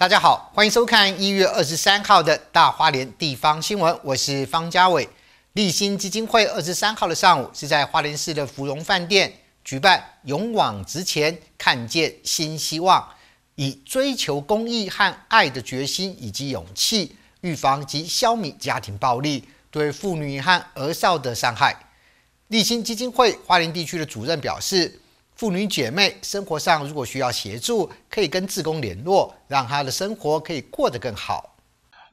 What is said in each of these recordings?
大家好，欢迎收看一月二十三号的大花莲地方新闻，我是方家伟。立新基金会二十三号的上午是在花莲市的芙蓉饭店举办“勇往直前，看见新希望”，以追求公益和爱的决心以及勇气，预防及消弭家庭暴力对妇女和儿少的伤害。立新基金会花莲地区的主任表示。妇女姐妹生活上如果需要协助，可以跟志工联络，让她的生活可以过得更好。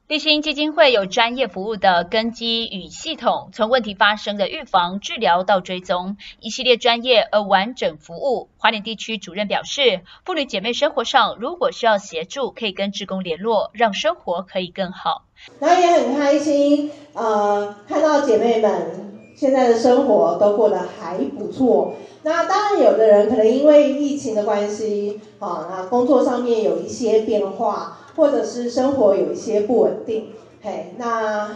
立新基金会有专业服务的根基与系统，从问题发生的预防、治疗到追踪，一系列专业而完整服务。华联地区主任表示，妇女姐妹生活上如果需要协助，可以跟志工联络，让生活可以更好。那也很开心，呃，看到姐妹们现在的生活都过得还不错。那当然，有的人可能因为疫情的关系，啊，那工作上面有一些变化，或者是生活有一些不稳定，嘿，那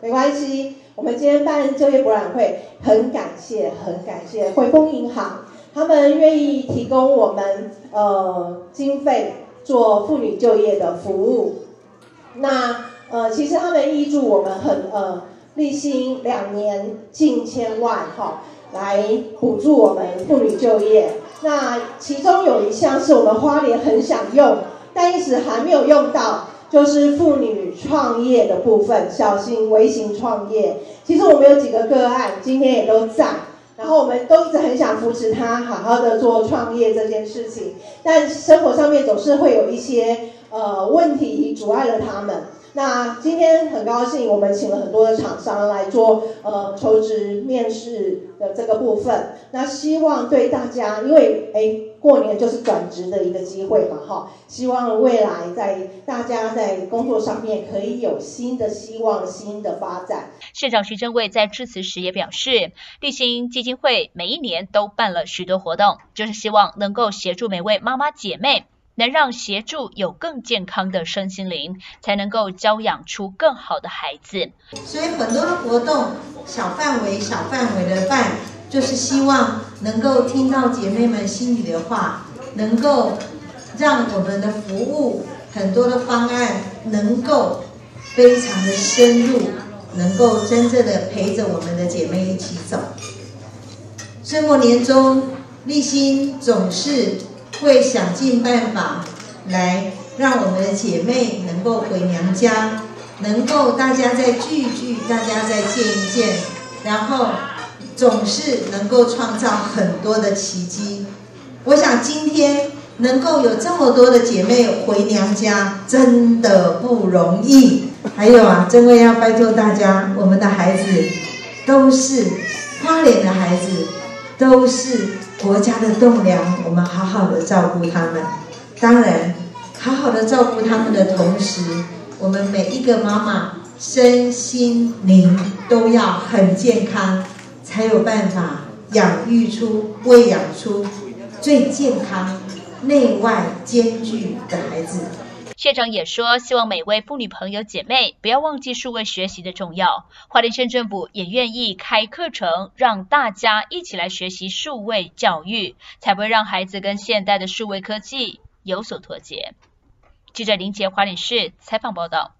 没关系。我们今天办就业博览会，很感谢，很感谢汇丰银行，他们愿意提供我们呃经费做妇女就业的服务。那呃，其实他们依助我们很呃，立新两年近千万，哈。来补助我们妇女就业，那其中有一项是我们花莲很想用，但一直还没有用到，就是妇女创业的部分，小型微型创业。其实我们有几个个案，今天也都在，然后我们都一直很想扶持她，好好的做创业这件事情，但生活上面总是会有一些呃问题阻碍了他们。那今天很高兴，我们请了很多的厂商来做呃求职面试的这个部分。那希望对大家，因为哎过年就是转职的一个机会嘛，哈，希望未来在大家在工作上面可以有新的希望、新的发展。县长徐正伟在致辞时也表示，立新基金会每一年都办了许多活动，就是希望能够协助每位妈妈姐妹。能让协助有更健康的身心灵，才能够教养出更好的孩子。所以很多的活动，小范围、小范围的办，就是希望能够听到姐妹们心里的话，能够让我们的服务很多的方案能够非常的深入，能够真正的陪着我们的姐妹一起走。岁末年终，立心总是。会想尽办法来让我们的姐妹能够回娘家，能够大家再聚一聚，大家再见一见，然后总是能够创造很多的奇迹。我想今天能够有这么多的姐妹回娘家，真的不容易。还有啊，真的要拜托大家，我们的孩子都是花脸的孩子，都是。国家的栋梁，我们好好的照顾他们。当然，好好的照顾他们的同时，我们每一个妈妈身心灵都要很健康，才有办法养育出、喂养出最健康、内外兼具的孩子。县长也说，希望每位妇女朋友姐妹不要忘记数位学习的重要。花莲县政府也愿意开课程，让大家一起来学习数位教育，才不会让孩子跟现代的数位科技有所脱节。记者林杰华莲市采访报道。